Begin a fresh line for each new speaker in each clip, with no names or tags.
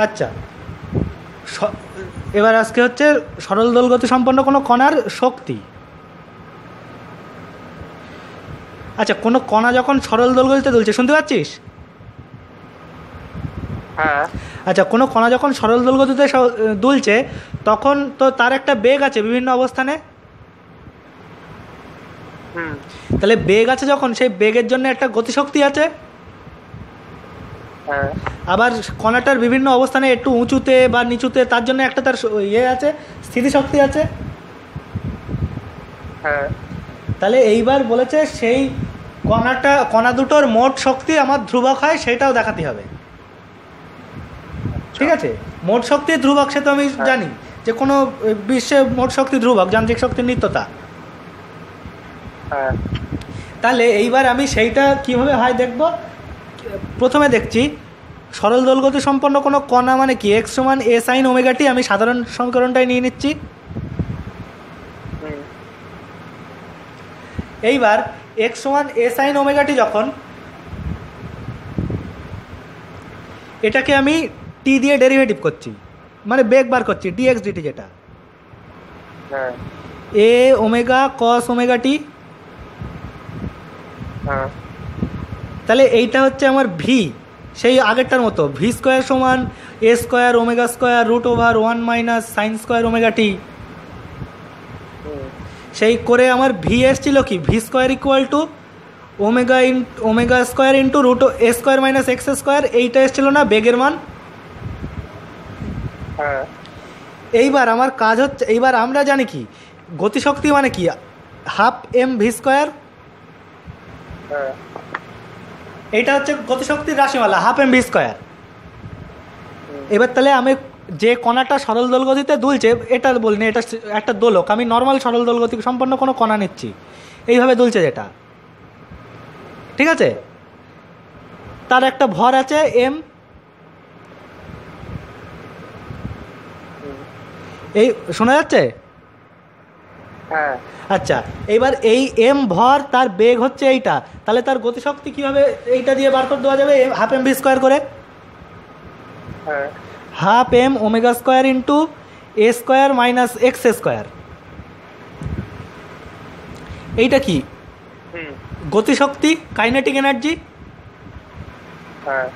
আচ্ছা। এবার আজকে হচ্ছে সরল দোলগতি সম্পন্ন কোনো কণার শক্তি। আচ্ছা কোনো কণা যখন সরল দোলগতিতে দুলছে শুনতে পাচ্ছিস?
হ্যাঁ।
আচ্ছা কোনো কণা যখন সরল দোলগতিতে দুলছে তখন তো তার একটা বেগ আছে বিভিন্ন অবস্থানে।
হুম।
তাহলে বেগ আছে যখন সেই বেগের জন্য একটা গতিশক্তি আছে। আবার কণাটার বিভিন্ন অবস্থানে একটু উঁচুতে বা নিচুতে তার জন্য একটা তার ইয়ে আছে স্থিতিশক্তি আছে।
হ্যাঁ।
তাহলে এইবার বলেছে সেই কণাটা কণা দুটোর মোট শক্তি আমার ধ্রুবক হয় সেটাও দেখাতে হবে। ঠিক আছে? মোট শক্তি ধ্রুবক সে তো আমি
হ্যাঁ।
জানি যে কোনো বিশ্বে মোট শক্তি ধ্রুবক যান্ত্রিক শক্তির নিত্যতা।
হ্যাঁ।
তাহলে এইবার আমি সেইটা কীভাবে হয় দেখব? প্রথমে দেখছি সরল দোলগতি সম্পন্ন কোনো কণা মানে কি? এক্স সমান এ সাইন ওমেগাটি আমি সাধারণ সমীকরণটাই নিয়ে নিচ্ছি। এইবার এক্স সমান এ সাইন ওমেগাটি যখন এটাকে আমি টি দিয়ে ডেরিভেটিভ করছি মানে বেগ বার করছি ডিএক্স ডিটি যেটা।
হ্যাঁ।
এ ওমেগা কস ওমেগা টি
হ্যাঁ।
তাহলে এইটা হচ্ছে আমার ভি সেই আগেরটার মতো। ভি স্কোয়ার সমান A square omega square root over one minus sine square omega t সেই করে আমার ভি এসছিল কি? V square equal to omega in omega square into root A square minus X square এইটা এসছিল না বেগের মান?
হ্যাঁ।
এইবার আমার কাজ হচ্ছে এইবার আমরা জানি কি? গতিশক্তি মানে কি? হাফ এম ভি স্কোয়ার এইটা হচ্ছে গতিশক্তির রাশিমালা হাফ এম ভি স্কোয়ার এবার তাহলে আমি যে কণাটা সরল দোলগতিতে দুলছে, এটা বলিনি এটা একটা দোলক, আমি নর্মাল সরল দোলগতি সম্পন্ন কোনো কণা নিচ্ছি। এইভাবে দুলছে যেটা। ঠিক আছে? তার একটা ভর আছে এম এই, শোনা যাচ্ছে?
হ্যাঁ।
আচ্ছা এইবার এই এম ভর তার বেগ হচ্ছে এইটা। তাহলে তার গতিশক্তি কীভাবে এইটা দিয়ে বার করে দেওয়া যাবে? হাফ এম ভি স্কোয়ার করে?
হ্যাঁ।
Half M omega square into A square minus X square এইটা কি? গতিশক্তি কাইনেটিক এনার্জি
হ্যাঁ।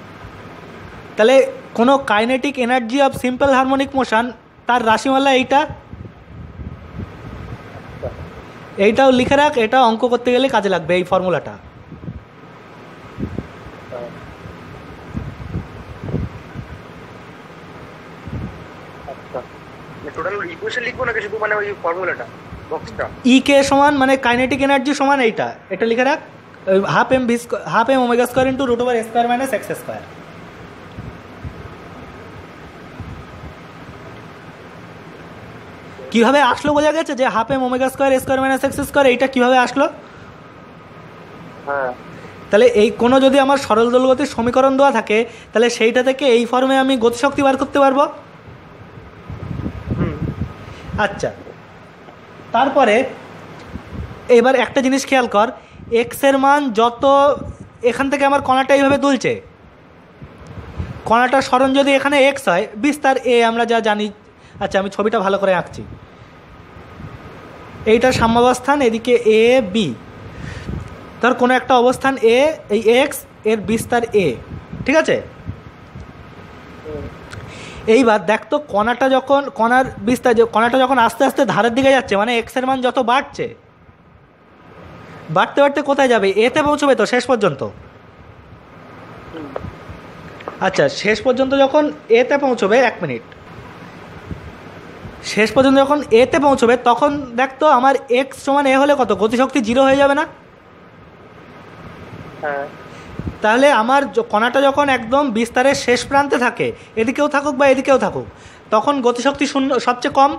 তাহলে কোনো kinetic energy of simple harmonic motion তার রাশিমালা এইটা? এইটাও লিখে রাখ এটা অঙ্ক করতে গেলে কাজে লাগবে এই ফর্মুলাটা।
আচ্ছা। মানে বক্সটা
ই কে সমান মানে কাইনেটিক এনার্জি সমান এইটা। এটা লিখে রাখ half M V half M omega square into root over square minus X square কীভাবে আসলো বোঝা গেছে যে half M omega square square minus X square এইটা কীভাবে আসলো?
হ্যাঁ।
তাহলে এই কোনো যদি আমার সরল দোলগতির সমীকরণ দেওয়া থাকে তাহলে সেইটা থেকে এই ফর্মে আমি গতিশক্তি বার করতে পারব?
হুম।
আচ্ছা। তারপরে এবার একটা জিনিস খেয়াল কর এক্সের মান যত এখান থেকে আমার কণাটা এইভাবে দুলছে কণাটার স্মরণ যদি এখানে এক্স হয় বিস্তার এ আমরা যা জানি আচ্ছা আমি ছবিটা ভালো করে আঁকছি। এইটা সাম্যাবস্থান এদিকে এ বি। ধর কোনো একটা অবস্থান এ এই এক্সের বিস্তার এ। ঠিক আছে? এইবার দেখ তো কণাটা যখন কণার বিস্তার যে কণাটা যখন আস্তে আস্তে ধারের দিকে যাচ্ছে মানে এক্সের মান যত বাড়ছে বাড়তে বাড়তে কোথায় যাবে? এতে পৌঁছবে তো শেষ পর্যন্ত? আচ্ছা শেষ পর্যন্ত যখন এতে পৌঁছবে এক মিনিট। শেষ পর্যন্ত যখন এতে পৌঁছবে তখন দেখ তো আমার এক্স সমান এ হলে কত? গতিশক্তি জিরো হয়ে যাবে না?
হ্যাঁ।
তাহলে আমার কণাটা যখন একদম বিস্তারের শেষ প্রান্তে থাকে এদিকেও থাকুক বা এদিকেও থাকুক তখন গতিশক্তি শূন্য সবচেয়ে কম?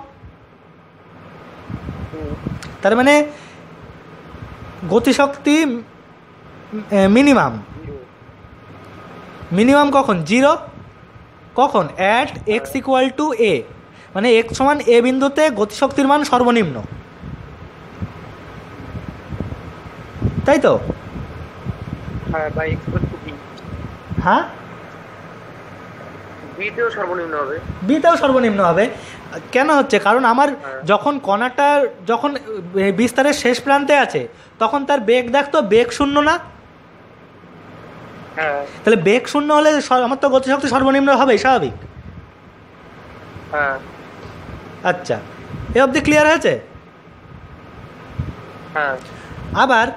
তার মানে গতিশক্তি মিনিমাম মিনিমাম কখন? জিরো কখন? At X equal to A মানে এক সমান এ বিন্দুতে গতিশক্তির মান সর্বনিম্ন। তাই তো?
হ্যাঁ বাই এক্স টু বি
হ্যাঁ?
বিতেও সর্বনিম্ন হবে।
বিতেও সর্বনিম্ন হবে। কেন হচ্ছে? কারণ আমার
হ্যাঁ।
যখন কণাটা যখন বিস্তারের শেষ প্রান্তে আছে তখন তার বেগ দেখতো বেগ শূন্য না?
হ্যাঁ।
তাহলে বেগ শূন্য হলে আমার তো গতিশক্তি সর্বনিম্ন হবেই স্বাভাবিক।
হ্যাঁ।
আচ্ছা এ অবধি ক্লিয়ার হয়েছে?
হ্যাঁ।
আবার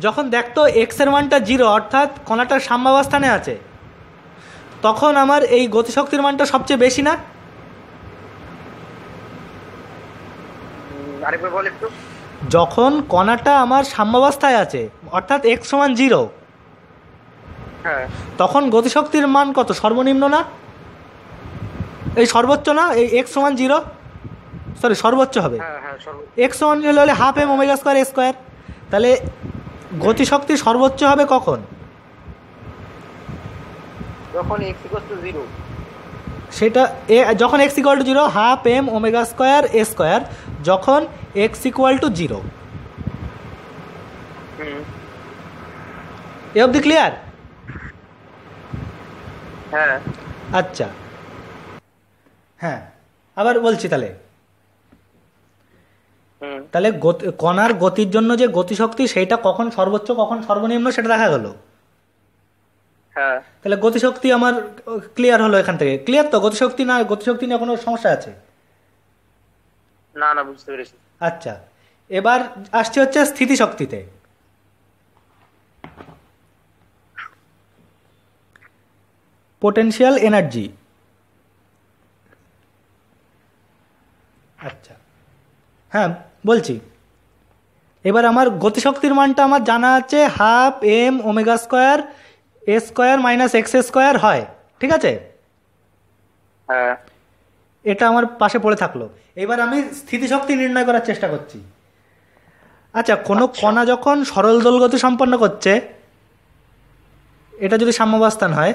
যখন দেখতো এক্সের মানটা জিরো অর্থাৎ কণাটার সাম্যাবস্থানে আছে তখন আমার এই গতিশক্তির মানটা সবচেয়ে বেশি না? যখন কণাটা আমার সাম্যাবস্থায় আছে অর্থাৎ এক্স সমান জিরো
হ্যাঁ।
তখন গতিশক্তির মান কত? সর্বনিম্ন না? এই সর্বোচ্চ না? এই এক্স সমান জিরো সরি সর্বোচ্চ হবে।
হ্যাঁ হ্যাঁ
এক্স সমান হলে হলে half M omega square A square তাহলে গতিশক্তি সর্বোচ্চ হবে কখন?
যখন এক্স ইকুয়াল টু জিরো
সেটা এ যখন X equal to zero half M omega square A square যখন এক্স ইকুয়াল টু জিরো
হুম।
এ অবধি ক্লিয়ার
হ্যাঁ।
আচ্ছা। হ্যাঁ আবার বলছি তাহলে। তাহলে কণার গতির জন্য যে গতিশক্তি সেটা কখন সর্বোচ্চ কখন সর্বনিম্ন সেটা দেখা গেল।
হ্যাঁ।
তাহলে গতিশক্তি আমার ক্লিয়ার হলো এখান থেকে। ক্লিয়ার তো? গতিশক্তি না গতিশক্তি নিয়ে কোনো সমস্যা আছে?
না না বুঝতে পেরেছি।
আচ্ছা। এবার আসছে হচ্ছে স্থিতিশক্তিতে। পোটেনশিয়াল এনার্জি আচ্ছা। হ্যাঁ বলছি। এবার আমার গতিশক্তির মানটা আমার জানা আছে half M omega square A square minus X square হয়। ঠিক আছে?
হ্যাঁ।
এটা আমার পাশে পড়ে থাকল। এবার আমি স্থিতিশক্তি নির্ণয় করার চেষ্টা করছি। আচ্ছা কোনো কণা যখন সরল দল গতি সম্পন্ন করছে এটা যদি সাম্যাবস্থান হয়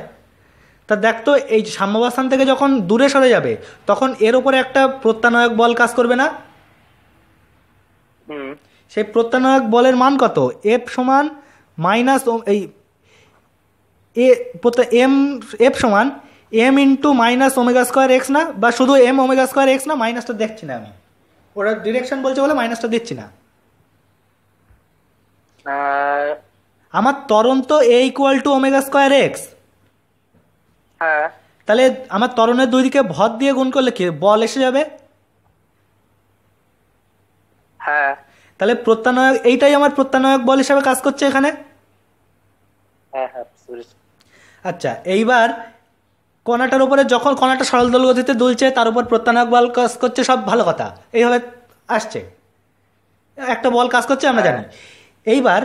তা দেখতো এই সাম্যাবস্থান থেকে যখন দূরে সরে যাবে তখন এর উপরে একটা প্রত্যানয়ক বল কাজ করবে না? সেই প্রত্যানয়ক বলের মান কত? এফ সমান মাইনাস এই এ এম এফ সমান M into minus omega square X না? বা শুধু এম ওমেগা স্কোয়ার এক্স না? মাইনাসটা দেখছি না আমি। ওরা ডিরেকশন বলছে বলে মাইনাসটা দিচ্ছি না।
আহ,
আমার তরণ তো A equal to omega square X
হ্যাঁ।
তাহলে আমার তরণের দুই দিকে ভর দিয়ে গুণ করলে কি? বল এসে যাবে।
হ্যাঁ।
তাহলে প্রত্যানয়ক এইটাই আমার প্রত্যানয়ক বল হিসাবে কাজ করছে এখানে?
হ্যাঁ হ্যাঁ
আচ্ছা এইবার কণাটার উপরে যখন কণাটা সরল দোল গতিতে দুলছে তার উপর প্রত্যানয়ক বল কাজ করছে সব ভালো কথা। এইভাবে আসছে। একটা বল কাজ করছে আমরা জানি। এইবার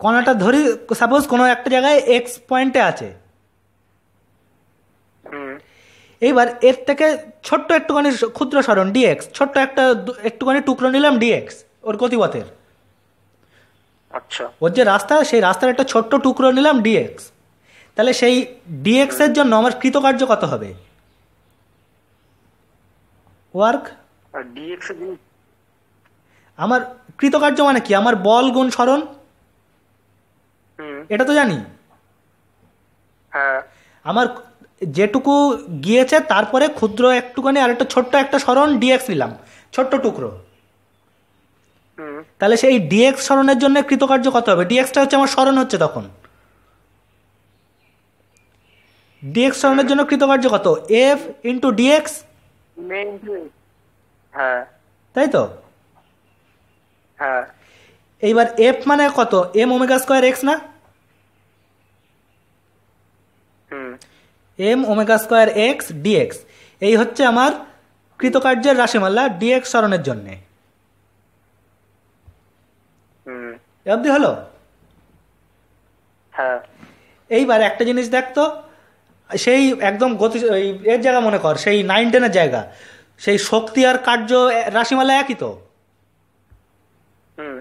কণাটা ধরি সাপোজ কোনো একটা জায়গায় এক্স পয়েন্টে আছে।
হুম।
এইবার এর থেকে ছোট্ট একটুখানি ক্ষুদ্র সরণ ডিএক্স ছোট্ট একটা একটুখানি টুকরো নিলাম ডিএক্স ওর গতিপথের।
আচ্ছা।
ওর যে রাস্তা সেই রাস্তার একটা ছোট্ট টুকরো নিলাম ডিএক্স তাহলে সেই ডিএক্স এর জন্য আমার কৃতকার্য কত হবে? ওয়ার্ক?
ডিএক্স
আমার কৃতকার্য মানে কি? আমার বল গুণ সরণ
হুম।
এটা তো জানি।
হ্যাঁ।
আমার যেটুকু গিয়েছে তারপরে ক্ষুদ্র একটুখানি আর একটা ছোট্ট একটা সরণ ডিএক্স নিলাম। ছোট্ট টুকরো। তাহলে সেই ডিএক্স সরণের জন্য কৃতকার্য কত হবে? ডিএক্সটা হচ্ছে আমার সরণ হচ্ছে তখন। ডিএক্স সরণের জন্য কৃতকার্য কত? এফ ইন্টু ডিএক্স
হ্যাঁ।
তাই তো?
হ্যাঁ।
এইবার এফ মানে কত? এম ওমেগা স্কোয়ার এক্স না? M omega square X dx এই হচ্ছে আমার কৃতকার্যের রাশিমালা ডিএক্স সরণের জন্যে। অবধি হলো?
হ্যাঁ।
এইবার একটা জিনিস দেখতো সেই একদম গতি এর জায়গা মনে কর সেই নাইন টেনের জায়গা। সেই শক্তি আর কার্য রাশিমালা একই তো?
হুম।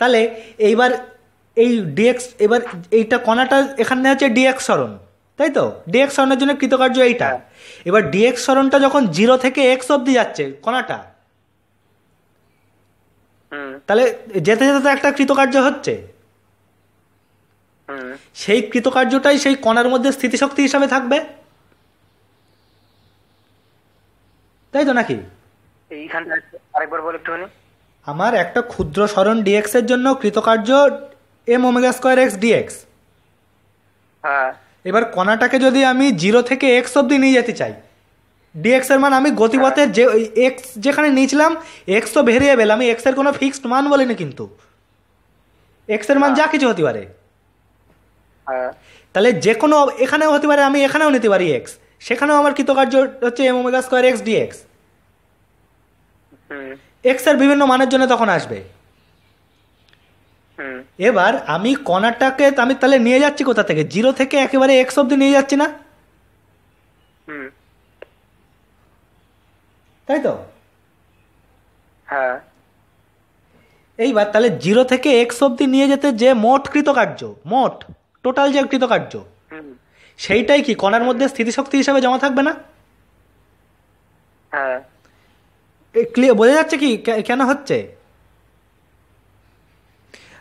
তাহলে এইবার এই ডিএক্স এবার এইটা কণাটা এখানে হচ্ছে ডিএক্স সরণ। তাই তো ডিএক্স সরণের জন্য কৃতকার্য এইটা। এবার ডিএক্স সরণটা যখন জিরো থেকে এক্স অবধি যাচ্ছে কণাটা
হুম।
তাহলে যেতে যেতে একটা কৃতকার্য হচ্ছে।
হুম।
সেই কৃতকার্যটাই সেই কণার মধ্যে স্থিতিশক্তি হিসাবে থাকবে। তাই তো নাকি? আমার একটা ক্ষুদ্র সরণ ডিএক্স এর জন্য কৃতকার্য M omega square X dx
হ্যাঁ।
এবার কণাটাকে যদি আমি জিরো থেকে এক্স অবধি নিয়ে যেতে চাই ডিএক্সের মান আমি গতিপথের যে এক্স যেখানে নিয়েছিলাম এক্স তো ভেরিয়েবল আমি এক্সের কোনো ফিক্সড মান বলিনি কিন্তু। এক্সের মান যা কিছু হতে পারে।
হ্যাঁ।
তাহলে যে কোনো এখানেও হতে পারে আমি এখানেও নিতে পারি এক্স সেখানেও আমার কৃতকার্য হচ্ছে M omega square X dx
হুম।
এক্সের বিভিন্ন মানের জন্য তখন আসবে। এবার আমি কণাটাকে আমি তাহলে নিয়ে যাচ্ছি কোথা থেকে? জিরো থেকে একেবারে এক্স অবধি নিয়ে যাচ্ছি না? তাই তো?
হ্যাঁ।
এইবার তাহলে জিরো থেকে এক্স অবধি নিয়ে যেতে যে মোট কৃতকার্য মোট টোটাল যে কৃতকার্য সেইটাই কি কণার মধ্যে স্থিতিশক্তি হিসাবে জমা থাকবে না?
হ্যাঁ।
ক্লিয়ার বোঝা যাচ্ছে কি কেন হচ্ছে?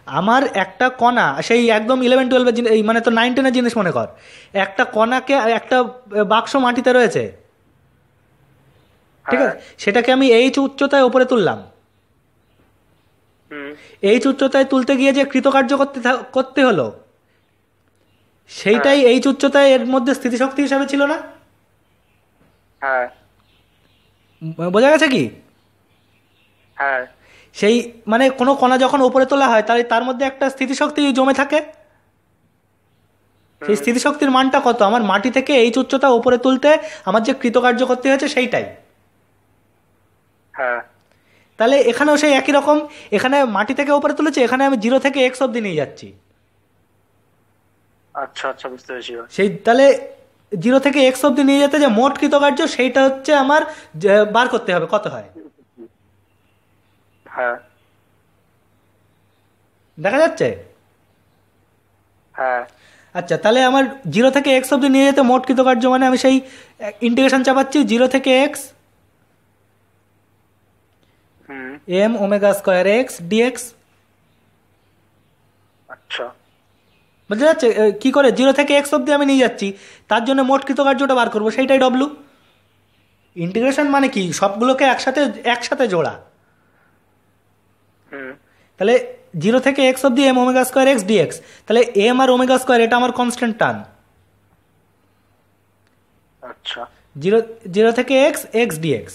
আমার একটা কণা সেই একদম ইলেভেন টুয়েলভের জিনিস এই মানে তো নাইন টেনের জিনিস মনে কর একটা কণাকে একটা বাক্স মাটিতে রয়েছে। ঠিক আছে? সেটাকে আমি এইচ উচ্চতায় উপরে তুললাম।
হুম।
এইচ উচ্চতায় তুলতে গিয়ে যে কৃতকার্য করতে করতে হলো সেইটাই এইচ উচ্চতায় এর মধ্যে স্থিতিশক্তি হিসাবে ছিল না?
হ্যাঁ।
বোঝা গেছে কি?
হ্যাঁ।
সেই মানে কোনো কণা যখন উপরে তোলা হয় তাহলে তার মধ্যে একটা স্থিতিশক্তি জমে থাকে? সেই স্থিতিশক্তির মানটা কত? আমার মাটি থেকে এইচ উচ্চতা উপরে তুলতে আমার যে কৃতকার্য করতে হয়েছে সেইটাই।
হ্যাঁ।
তাহলে এখানেও সেই একই রকম এখানে মাটি থেকে উপরে তুলেছে এখানে আমি জিরো থেকে এক্স অব্দি নিয়ে যাচ্ছি।
আচ্ছা আচ্ছা বুঝতে পেরেছি
সেই তাহলে জিরো থেকে এক্স অব্দি নিয়ে যেতে যে মোট কৃতকার্য সেইটা হচ্ছে আমার বার করতে হবে কত হয়?
হ্যাঁ।
দেখা যাচ্ছে?
হ্যাঁ।
আচ্ছা তাহলে আমার জিরো থেকে এক্স অব্দি নিয়ে যেতে মোট কৃতকার্য মানে আমি সেই ইন্টিগ্রেশন চাপাচ্ছি জিরো থেকে X M omega square X dx.
আচ্ছা।
বুঝতে যাচ্ছে কি করে? জিরো থেকে এক্স অব্দি আমি নিয়ে যাচ্ছি তার জন্য মোট কৃতকার্যটা বার করব সেইটাই ডব্লু ইন্টিগ্রেশন মানে কি? সবগুলোকে একসাথে একসাথে জোড়া। তাহলে জিরো থেকে এক্স অব্দি M omega square X dx তাহলে এম আর ওমেগা স্কোয়ার এটা আমার কনস্ট্যান্ট টার্ম
আচ্ছা।
জিরো জিরো থেকে এক্স এক্স ডিএক্স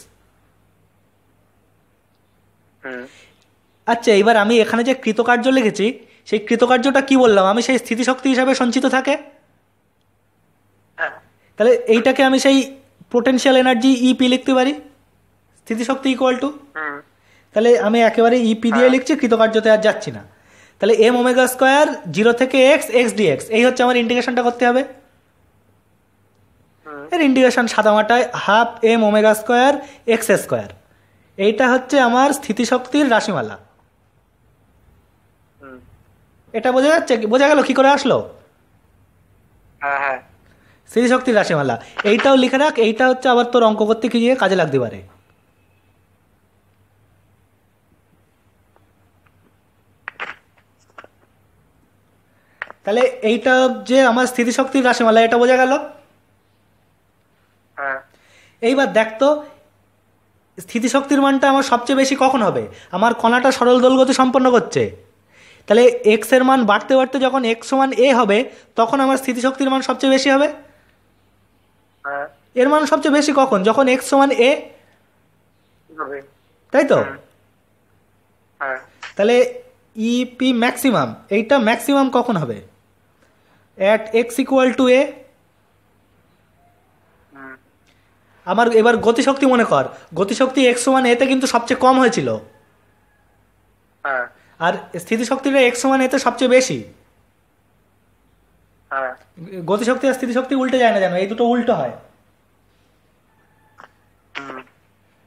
আচ্ছা এবার আমি এখানে যে কৃতকার্য লিখেছি সেই কৃতকার্যটা কি বললাম? আমি সেই স্থিতিশক্তি হিসাবে সঞ্চিত থাকে?
হ্যাঁ।
তাহলে এইটাকে আমি সেই পোটেনশিয়াল এনার্জি ইপি লিখতে পারি? স্থিতিশক্তি ইকুয়াল টু
হুম।
তাহলে আমি একেবারে ইপি দিয়ে লিখছি কৃতকার্যতে আর যাচ্ছি না। তাহলে এম ওমেগা স্কোয়ার জিরো থেকে এক্স এক্স ডি এক্স এই হচ্ছে আমার ইন্টিগ্রেশনটা করতে হবে। এর integration সাদামাটায় half M omega square X square এইটা হচ্ছে আমার স্থিতিশক্তির রাশিমালা। এটা বোঝা যাচ্ছে কি- বোঝা গেল? কি করে আসলো?
হ্যাঁ হ্যাঁ।
স্মৃতিশক্তির রাশিমালা। এইটাও লিখে রাখ এইটা হচ্ছে আবার তোর অঙ্ক করতে গিয়ে কাজে লাগতে পারে। তাহলে এইটা যে আমার স্থিতিশক্তির রাশিমালা এটা বোঝা গেল?
হ্যাঁ।
এইবার দেখ তো স্থিতিশক্তির মানটা আমার সবচেয়ে বেশি কখন হবে? আমার কণাটা সরল দোলগতি সম্পন্ন করছে। তাহলে এক্সের মান বাড়তে বাড়তে যখন এক্স সমান এ হবে তখন আমার স্থিতিশক্তির মান সবচেয়ে বেশি হবে?
হ্যাঁ।
এর মান সবচেয়ে বেশি কখন? যখন এক্স সমান এ
হবে।
তাই তো?
হ্যাঁ।
তাহলে ইপি ম্যাক্সিমাম এইটা ম্যাক্সিমাম কখন হবে? At X equal to A আমার এবার গতিশক্তি মনে কর। গতিশক্তি এক্স সমান এতে কিন্তু সবচেয়ে কম হয়েছিল।
হ্যাঁ।
আর স্থিতিশক্তিটা এক্স সমান এতে সবচেয়ে বেশি।
হ্যাঁ।
গতিশক্তি আর স্থিতিশক্তি উল্টে যায় না জানো এই দুটো উল্টো হয়।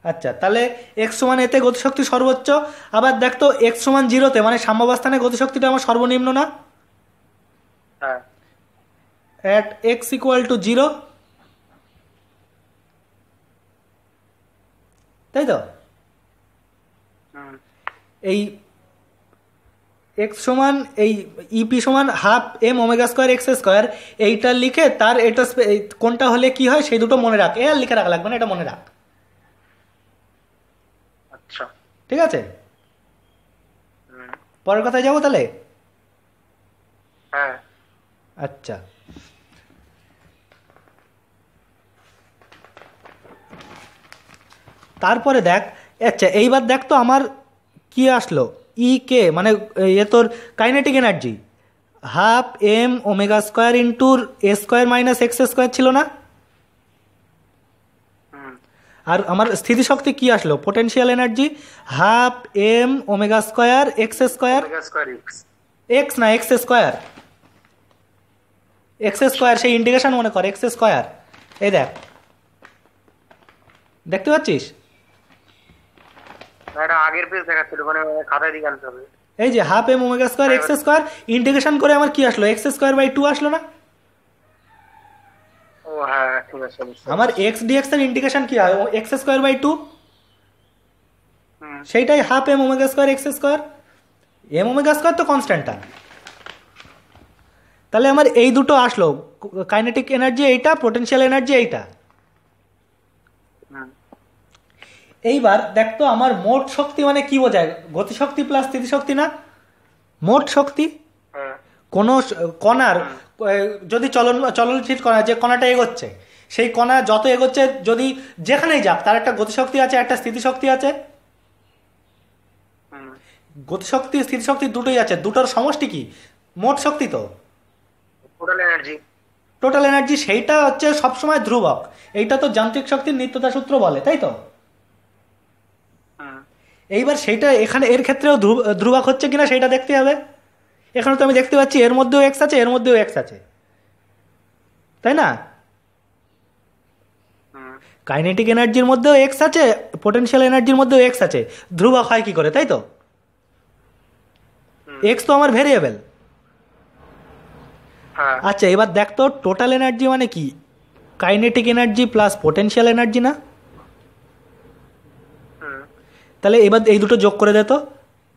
আচ্ছা তাহলে এক্স সমান এতে গতিশক্তি সর্বোচ্চ আবার দেখ তো এক্স সমান জিরোতে মানে সাম্যাবস্থানে গতিশক্তিটা আমার সর্বনিম্ন না? At X equal to zero তাই তো? এই এক্স সমান এই ইপি সমান half M omega square X square এইটা লিখে তার এটা কোনটা হলে কি হয় সেই দুটো মনে রাখ। এ আর লিখে রাখা লাগবে না এটা মনে রাখ।
আচ্ছা।
ঠিক আছে? পরের কথায় যাব তাহলে?
হ্যাঁ।
আচ্ছা। তারপরে দেখ আচ্ছা এইবার দেখ তো আমার কি আসলো? ই কে মানে এ তোর kinetic energy half M omega square ইন্টুর A square minus X square ছিল না? আর আমার স্থিতিশক্তি কি আসলো? Potential energy half M omega square X square
omega square X
X না এক্স স্কোয়ার এক্স স্কোয়ার সেই ইন্টিগ্রেশন মনে কর এক্স স্কোয়ার এই দেখ। দেখতে পাচ্ছিস?
এটা আগের পেজ দেখাচ্ছিল মানে খাতায় দিকে আনতে হবে।
এই যে half M omega square X square integration করে আমার কি আসলো? এক্স স্কোয়ার বাই টু আসলো না?
ও হ্যাঁ ঠিক আছে
আমার এক্স ডিএক্স এর ইন্টিগ্রেশন কি? হয় এক্স স্কোয়ার বাই টু সেইটাই half M omega square X square M omega square তো কনস্ট্যান্টটা তাহলে আমার এই দুটো আসলো। কাইনেটিক এনার্জি এইটা পোটেনশিয়াল এনার্জি এইটা। এইবার দেখ তো আমার মোট শক্তি মানে কি বোঝায়? গতিশক্তি প্লাস স্থিতিশক্তি না? মোট শক্তি?
হ্যাঁ।
কোনো কণার যদি চলন চলনশীল কণা যে কণাটা এগোচ্ছে সেই কণা যত এগোচ্ছে যদি যেখানেই যাক তার একটা গতিশক্তি আছে একটা স্থিতিশক্তি আছে? গতিশক্তি স্থিতিশক্তি দুটোই আছে। দুটোর সমষ্টি কি? মোট শক্তি তো।
টোটাল এনার্জি
টোটাল এনার্জি সেইটা হচ্ছে সবসময় ধ্রুবক। এইটা তো যান্ত্রিক শক্তির নিত্যতা সূত্র বলে তাই তো? এইবার সেইটা এখানে এর ক্ষেত্রেও ধ্রু- ধ্রুবক হচ্ছে কিনা সেটা দেখতে হবে। এখানে তো আমি দেখতে পাচ্ছি এর মধ্যেও এক্স আছে এর মধ্যেও এক্স আছে। তাই না? কাইনেটিক এনার্জির মধ্যেও এক্স আছে পোটেনশিয়াল এনার্জির মধ্যেও এক্স আছে। ধ্রুবক হয় কি করে তাই তো? এক্স তো আমার ভেরিয়েবল
হ্যাঁ।
আচ্ছা এবার দেখ তো টোটাল এনার্জি মানে কি? Kinetic energy plus potential energy না? তাহলে এবার এই দুটো যোগ করে দে তো।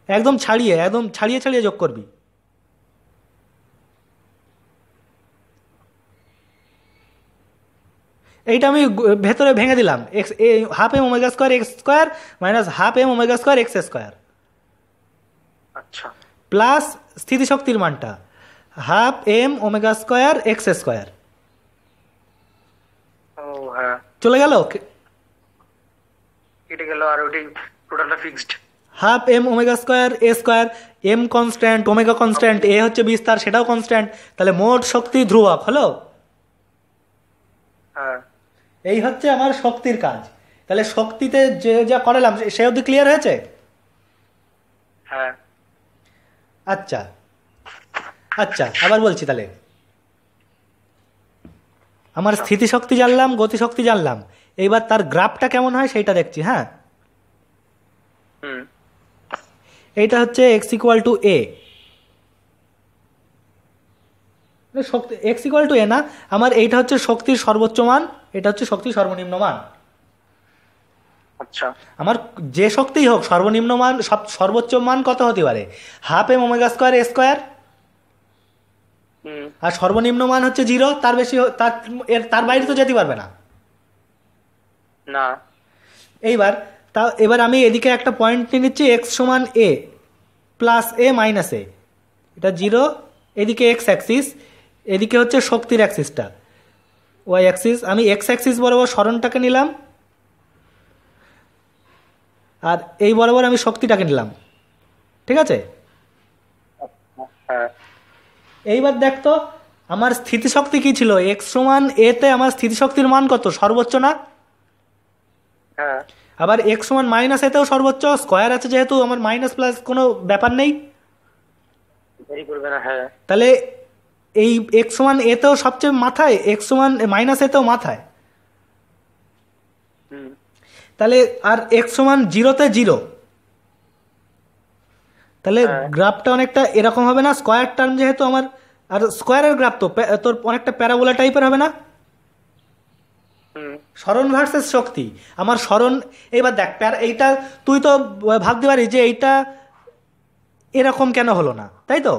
একদম ছাড়িয়ে একদম ছাড়িয়ে ছাড়িয়ে যোগ করবি। এইটা আমি ভেতরে ভেঙে দিলাম। X A half M omega square X square minus half M omega square X square
আচ্ছা।
প্লাস স্থিতিশক্তির মানটা। Half M omega square X square চলে গেল?
কেটে গেল আর ওটি টোটালটা fixed
half M omega square A square M constant omega constant A হচ্ছে বিস্তার সেটাও কনস্ট্যান্ট তাহলে মোট শক্তি ধ্রুবক হলো?
হ্যাঁ।
এই হচ্ছে আমার শক্তির কাজ। তাহলে শক্তিতে যে যা করালাম সে- অবধি ক্লিয়ার হয়েছে?
হ্যাঁ।
আচ্ছা। আচ্ছা আবার বলছি তাহলে। আমার স্থিতিশক্তি জানলাম গতিশক্তি জানলাম। এইবার তার গ্রাফটা কেমন হয় সেইটা দেখছি হ্যাঁ? এইটা হচ্ছে এক্স ইকুয়াল টু এ শক্তি এক্স ইকুয়াল টু এ না আমার এইটা হচ্ছে শক্তির সর্বোচ্চ মান এটা হচ্ছে শক্তির সর্বনিম্ন মান।
আচ্ছা।
আমার যে শক্তিই হোক সর্বনিম্ন মান সব সর্বোচ্চ মান কত হতে পারে? Half M omega square A square আর সর্বনিম্ন মান হচ্ছে জিরো তার বেশি তার এর তার বাইরে তো যেতে পারবে না।
না।
এইবার তা এবার আমি এদিকে একটা পয়েন্ট নিয়ে নিচ্ছি এক্স সমান এ প্লাস এ মাইনাস এ এটা জিরো এদিকে এক্স অ্যাক্সিস এদিকে হচ্ছে শক্তির অ্যাক্সিসটা ওয়াই অ্যাক্সিস আমি এক্স অ্যাক্সিস বরাবর স্মরণটাকে নিলাম আর এই বরাবর আমি শক্তিটাকে নিলাম। ঠিক আছে?
হ্যাঁ।
এইবার দেখ তো আমার স্থিতিশক্তি কি ছিল? এক্স সমান এতে আমার স্থিতিশক্তির মান কত? সর্বোচ্চ না?
হ্যাঁ।
আবার এক্স সমান মাইনাস এতেও সর্বোচ্চ স্কোয়ার আছে যেহেতু আমার মাইনাস প্লাস কোনো ব্যাপার নেই।
হ্যাঁ।
তাহলে এই এক্স সমান এতেও সবচেয়ে মাথায় এক্স সমান মাইনাস এতেও মাথায়। তাহলে আর এক্স সমান জিরোতে জিরো তাহলে
হ্যাঁ।
গ্রাফটা অনেকটা এরকম হবে না স্কোয়ার টার্ম যেহেতু আমার আর স্কোয়ারের গ্রাফ তো তোর অনেকটা প্যারাবোলা টাইপের হবে না? স্মরণ ভার্সেস শক্তি। আমার স্মরণ এবার দেখ প্যার এইটা তুই তো ভাবতে পারিস যে এইটা এরকম কেন হলো না তাই তো?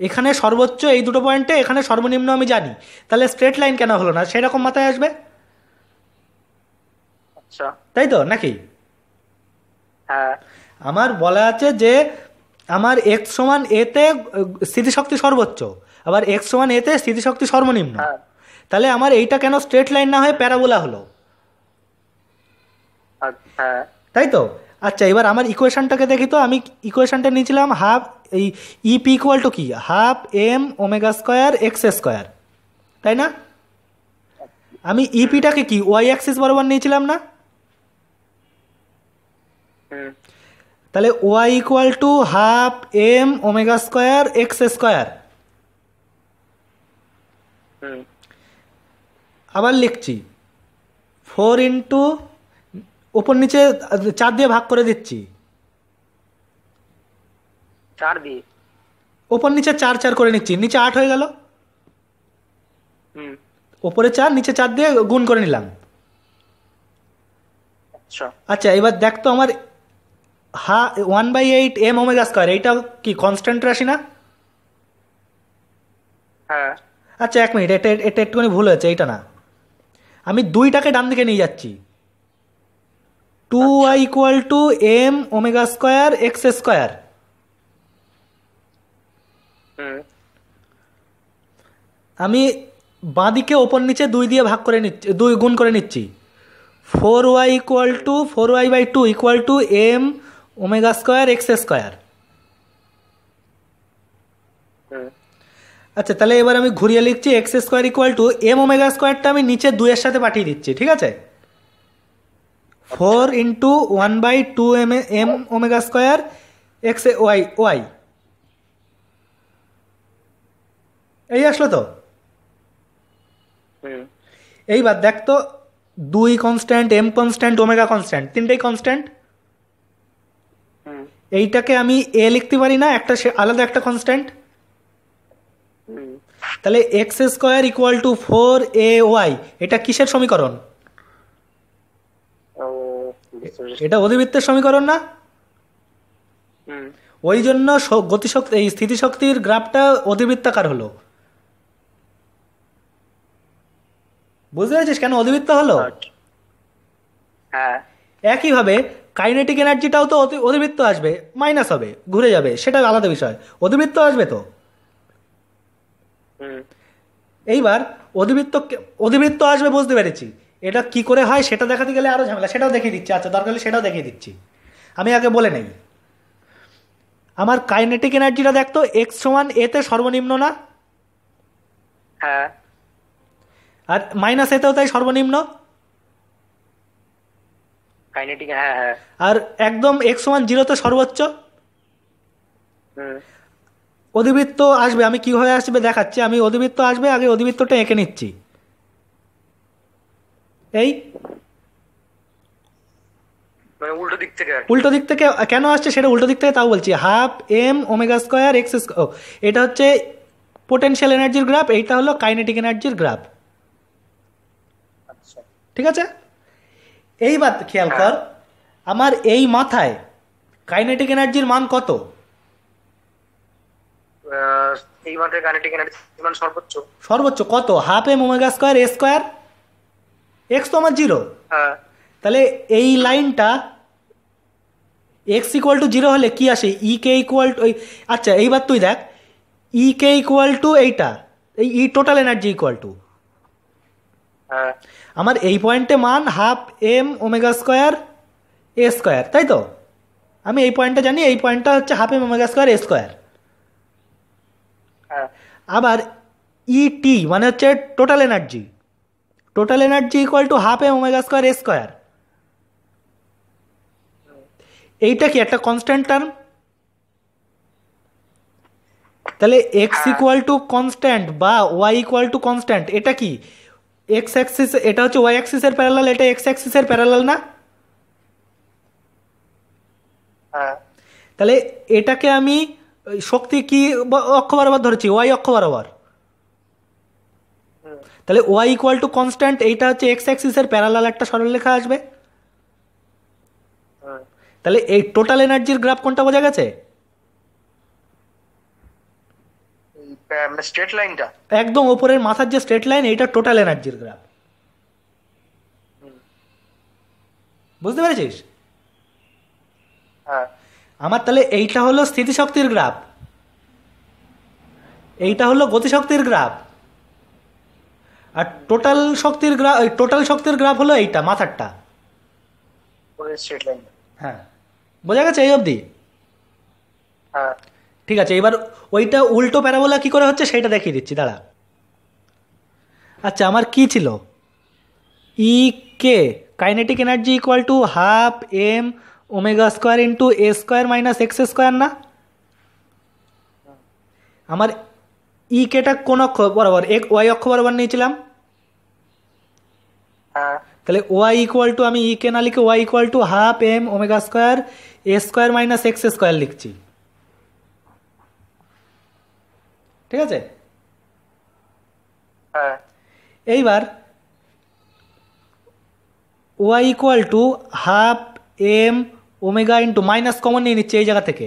এখানে সর্বোচ্চ এই দুটো পয়েন্টে এখানে সর্বনিম্ন আমি জানি। তাহলে স্ট্রেট লাইন কেন হলো না? সেরকম মাথায় আসবে?
আচ্ছা।
তাই তো নাকি?
হ্যাঁ।
আমার বলা আছে যে আমার এক্স সমান এতে স্থিতিশক্তি সর্বোচ্চ। আবার এক্স সমান এতে স্থিতিশক্তি সর্বনিম্ন।
হ্যাঁ।
তাহলে আমার এইটা কেন স্ট্রেট লাইন না হয়ে প্যারাবোলা হলো?
আ- হ্যাঁ
তাই তো? আচ্ছা এবার আমার ইকুয়েশনটাকে দেখি তো আমি ইকুয়েশনটা নিয়েছিলাম হাফ এই ইপি ইকুয়াল টু কি? Half M omega square X square তাই না? আমি ইপিটাকে কি ওয়াই অ্যাক্সিস বরাবর নিয়েছিলাম না? তাহলে Y equal to half M omega square X square
হুম।
আবার লিখছি। ফোর ইন্টু ওপর নিচে চার দিয়ে ভাগ করে দিচ্ছি।
চার দিয়ে?
ওপর নিচে চার চার করে নিচ্ছি। নিচে আট হয়ে গেল।
হুম।
ওপরে চার নিচে চার দিয়ে গুণ করে নিলাম।
আচ্ছা।
আচ্ছা এবার দেখ তো আমার হা one by eight M omega square এইটা কি কনস্ট্যান্ট রাশি না?
হ্যাঁ।
আচ্ছা এক মিনিট এটা এটা একটুখানি ভুল হয়েছে এইটা না। আমি দুইটাকে ডান দিকে নিয়ে যাচ্ছি। Two Y equal to M omega square X square আমি বাঁদিকে ওপর নিচে দুই দিয়ে ভাগ করে নিচ্ছি দুই গুণ করে নিচ্ছি। Four Y equal to four Y by two equal to M omega square X square আচ্ছা তাহলে এবার আমি ঘুরিয়ে লিখছি X square equal to M omega স্কোয়ারটা আমি নিচে দুইয়ের সাথে পাঠিয়ে দিচ্ছি ঠিক আছে? Four into one by two M M omega square X Y Y. এই আসলো তো? এইবার দেখ তো দুই constant M constant omega constant তিনটেই কনস্ট্যান্ট এইটাকে আমি এ লিখতে পারি না একটা সে আলাদা একটা কনস্ট্যান্ট তাহলে X square equal to four A Y এটা কিসের সমীকরণ। এটা অধিবৃত্তের সমীকরণ না?
হুম।
ওই জন্য গতিশক্তি এই স্থিতিশক্তির গ্রাফটা অধিবৃত্তাকার হলো। বুঝতে পেরেছিস কেন অধিবৃত্ত হলো?
আচ্ছা। হ্যাঁ।
একইভাবে কাইনেটিক এনার্জিটাও তো অধিবৃত্ত আসবে মাইনাস হবে ঘুরে যাবে সেটা আলাদা বিষয়। অধিবৃত্ত আসবে তো? এইবার অধিবৃত্ত অধিবৃত্ত আসবে বুঝতে পেরেছি। এটা কি করে হয় সেটা দেখাতে গেলে আরও ঝামেলা। সেটাও দেখিয়ে দিচ্ছি। আচ্ছা দরকার হলে সেটাও দেখিয়ে দিচ্ছি। আমি আগে বলে নেই। আমার কাইনেটিক এনার্জিটা দেখতো এক্স সমান এতে সর্বনিম্ন না?
হ্যাঁ।
আর মাইনাস এতেও তাই সর্বনিম্ন?
কাইনেটিক হ্যাঁ হ্যাঁ।
আর একদম এক্স সমান জিরোতে সর্বোচ্চ?
হুম।
অধিবৃত্ত আসবে আমি কীভাবে আসবে দেখাচ্ছি আমি অধিবৃত্ত আসবে আগে অধিবৃত্তটা এঁকে নিচ্ছি। এই।
মানে উল্টো দিক থেকে
উল্টো দিক থেকে কেন আসছে সেটা উল্টো দিক থেকে তাও বলছি। Half M omega square X এটা হচ্ছে পোটেনশিয়াল এনার্জির গ্রাফ এইটা হলো কাইনেটিক এনার্জির গ্রাফ ঠিক আছে? এইবার খেয়াল কর আমার এই মাথায় কাইনেটিক এনার্জির মান কত?
আহ, এই মাত্র কাইনেটিক এনার্জি মানে সর্বোচ্চ।
সর্বোচ্চ কত? Half M omega square A square X তো আমার জিরো
হ্যাঁ।
তাহলে এই লাইনটা এক্স ইকুয়াল টু জিরো হলে কি আসে? ই কে ইকুয়াল টু আচ্ছা এইবার তুই দেখ। ই কে ইকুয়াল টু এইটা এই E total energy equal to আমার এই পয়েন্টে মান half M omega square A square তাই তো? আমি এই পয়েন্টটা জানি এই পয়েন্টটা হচ্ছে half M omega square A square আবার ইটি মানে হচ্ছে total energy total energy equal to half M omega square A square এইটা কি একটা কনস্ট্যান্ট টার্ম তাহলে এক্স ইকুয়াল টু কনস্ট্যান্ট বা ওয়াই ইকুয়াল টু কনস্ট্যান্ট এটা কি? এক্স অ্যাক্সিস এটা হচ্ছে ওয়াই অ্যাক্সিসের প্যারালাল এটা এক্স অ্যাক্সিসের প্যারালাল না?
হ্যাঁ।
তাহলে এটাকে আমি শক্তি কি অক্ষ বরাবর ধরেছি? ওয়াই অক্ষ বরাবর। তাহলে ওয়াই ইকুয়াল টু কনস্ট্যান্ট এইটা হচ্ছে এক্স অ্যাক্সিসের প্যারালাল একটা সরলরেখা আসবে।
হুম
তাহলে এই টোটাল এনার্জির গ্রাফ কোনটা বোঝা গেছে?
মানে স্ট্রেট লাইনটা
একদম ওপরের মাথার যে স্ট্রেট লাইন এইটা টোটাল এনার্জির গ্রাফ বুঝতে পেরেছিস?
হ্যাঁ।
আমার তাহলে এইটা হলো স্থিতিশক্তির গ্রাফ। এইটা হলো গতিশক্তির গ্রাফ। আর টোটাল শক্তির গ্রাফ ওই টোটাল শক্তির গ্রাফ হলো এইটা মাথারটা। হ্যাঁ। বোঝা গেছে এই অবধি?
হ্যাঁ।
ঠিক আছে এবার ওইটা উল্টো প্যারাবোলা কি করে হচ্ছে সেটা দেখিয়ে দিচ্ছি দাঁড়া। আচ্ছা আমার কি ছিল? E K kinetic energy equal to half M omega square into A square minus X square না আমার ই কেটা কোন অক্ষ বরাবর এক ওয়াই অক্ষ বরাবর নিয়েছিলাম তাহলে ওয়াই ইকুয়াল টু আমি ই কে না লিখে Y equal to half M omega square A square minus X square লিখছি ঠিক আছে এইবার Y equal to half M omega into minus common নিয়ে নিচ্ছে এই জায়গা থেকে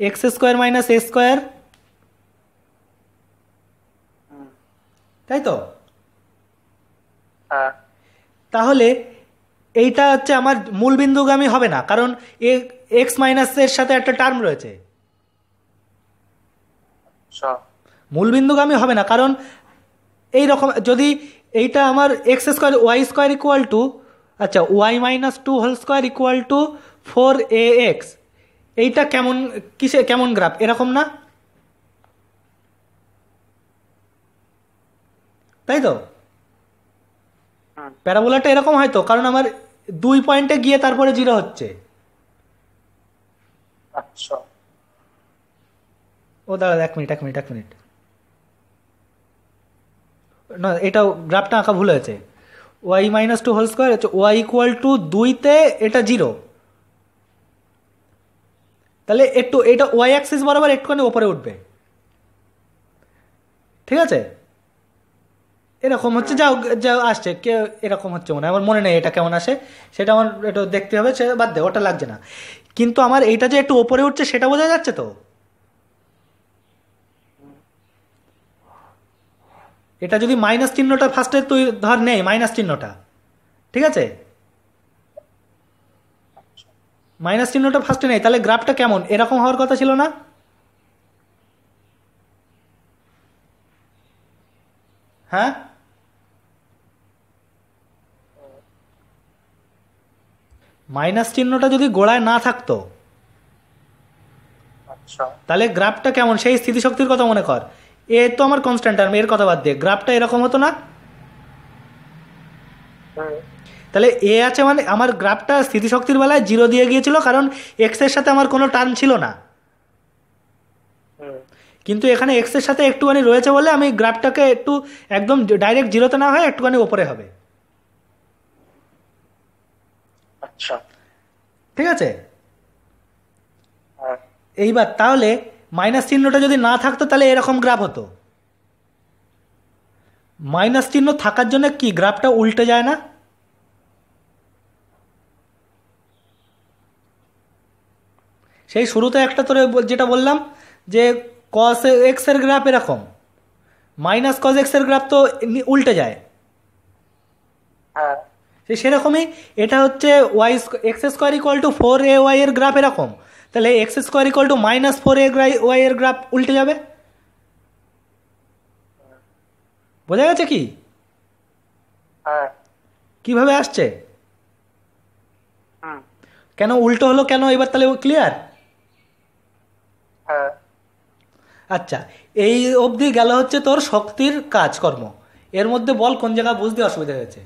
X square minus A square তাই তো তাহলে এইটা হচ্ছে আমার মূল বিন্দুগামী হবে না কারণ এক্স মাইনাসের সাথে একটা টার্ম রয়েছে। মূল বিন্দুগামী হবে না কারণ এই রকম যদি এইটা আমার X square Y square equal to আচ্ছা Y minus two whole square equal to four A X এইটা কেমন কিসে কেমন গ্রাফ এরকম না? তাই তো? প্যারাবোলাটা এরকম হয়তো কারণ আমার দুই পয়েন্টে গিয়ে তারপরে জিরো হচ্ছে।
আচ্ছা।
ও দাঁড়া এক মিনিট এক মিনিট এক মিনিট না এটাও গ্রাফটা আঁকা ভুল হয়েছে। Y minus two whole square, হচ্ছে ওয়াই ইকুয়াল টু দুইতে এটা জিরো। তাহলে একটু এটা ওয়াই অ্যাক্সিস বরাবর একটুখানি ওপরে উঠবে। ঠিক আছে? এরকম হচ্ছে যা যা আসছে। কে এরকম হচ্ছে মনে আমার মনে নেই এটা কেমন আসে। সেটা আমার একটু দেখতে হবে, সে বাদ দে, ওটা লাগছে না। কিন্তু আমার এইটা যে একটু ওপরে উঠছে, সেটা বোঝা যাচ্ছে তো? এটা যদি মাইনাস চিহ্নটা ফার্স্টে তুই ধর নেই মাইনাস চিহ্নটা। ঠিক আছে? মাইনাস চিহ্নটা ফার্স্টে নেই তাহলে গ্রাফটা কেমন? এরকম হওয়ার কথা ছিল না? হ্যাঁ? মাইনাস চিহ্নটা যদি গোড়ায় না থাকতো
আচ্ছা।
তাহলে গ্রাফটা কেমন? সেই স্থিতিশক্তির কথা মনে কর। এ তো আমার কনস্ট্যান্ট টার্ম এর কথা বাদ দিয়ে গ্রাফটা এরকম হতো না? তাহলে এ আছে মানে আমার গ্রাফটা স্থিতিশক্তির বেলায় জিরো দিয়ে গিয়েছিল কারণ এক্সের সাথে আমার কোনো টার্ম ছিল না। কিন্তু এখানে এক্সের সাথে একটুখানি রয়েছে বলে আমি গ্রাফটাকে একটু একদম ডাইরেক্ট জিরোতে না হয় একটুখানি ওপরে হবে।
আচ্ছা।
ঠিক আছে?
হ্যাঁ।
এইবার তাহলে মাইনাস চিহ্নটা যদি না থাকতো তাহলে এরকম গ্রাফ হতো। মাইনাস চিহ্ন থাকার জন্য কি গ্রাফটা উল্টে যায় না? সেই শুরুতে একটা তোরে যেটা বললাম যে কস এক্সের গ্রাফ এরকম। মাইনাস কস এক্সের গ্রাফ তো উল্টে যায়।
হ্যাঁ।
সেরকমই এটা হচ্ছে Y X square equal to four A Y এর গ্রাফ এরকম। তাহলে X square equal to minus four A Y এর গ্রাফ উল্টে যাবে? বোঝা গেছে কি?
হ্যাঁ।
কীভাবে আসছে? কেন উল্টো হলো কেন? এবার তাহলে ক্লিয়ার
হ্যাঁ।
আচ্ছা এই অবধি গেল হচ্ছে তোর শক্তির কাজকর্ম। এর মধ্যে বল কোন জায়গায় বুঝতে অসুবিধা হয়েছে?